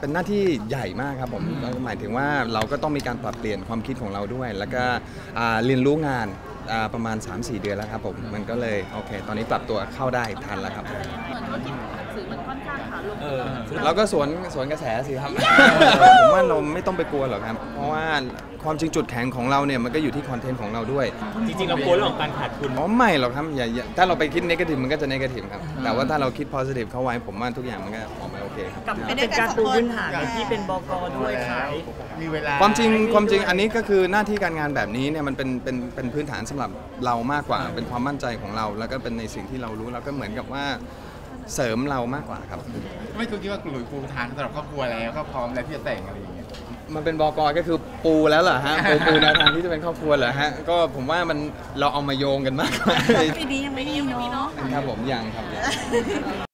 เป็นหน้าที่ใหญ่มากครับผมหมายถึงว่าเราก็ต้องมีการปรับเปลี่ยนความคิดของเราด้วย แล้วก็อ่าเรียนรู้งานอ่าประมาณ 3-4 เดือนแล้วครับผม มันก็เลยโอเค ตอนนี้ปรับตัวเข้าได้ทันแล้วครับเหมื สือมันค่อนข้างขาลงเออเราก็สวนสวนกระแสสิครับผมว่าเราไม่ต้องไปกลัวหรอกครับ เพราะว่าความจริงจุดแข็งของเราเนี่ยมันก็อยู่ที่คอนเทนต์ของเราด้วย จริงๆ เรากลัวเรื่องของการขาดทุนอ๋อไม่หรอกครับอย่าอย่าถ้าเราไปคิดนกาทีฟมันก็จะนกาทีฟครับ แต่ว่าถ้าเราคิด positive เข้าไว้ผมว่าทุกอย่างมันก็ออกมาโอเคครับกับเป็นการปูพื้นฐานที่เป็นบกด้วยขายมีเวลาความจริงความจริงอันนี้ก็คือหน้าที่การงานแบบนี้เนี่ยมันเป็นเป็นเป็นพื้นฐานสำหรับเรามากกว่าเป็นความมั่นใจของเรา แล้วก็เป็นในสิ่งที่เรารู้แล้วก็เหมือนกับว่า เสริมเรามากกว่าครับ ไม่คุณคิดว่าหลุยปูทางสำหรับครอบครัวแล้วก็พร้อมแล้วที่จะแต่งอะไรอย่างเงี้ย มันเป็นบอกก็คือปูแล้วเหรอฮะปูปูแนวทางที่จะเป็นครอบครัวเหรอฮะก็ผมว่ามันเราเอามาโยงกันมากกว่าปีนี้ยังไม่มีเนาะครับผมยังครับยัง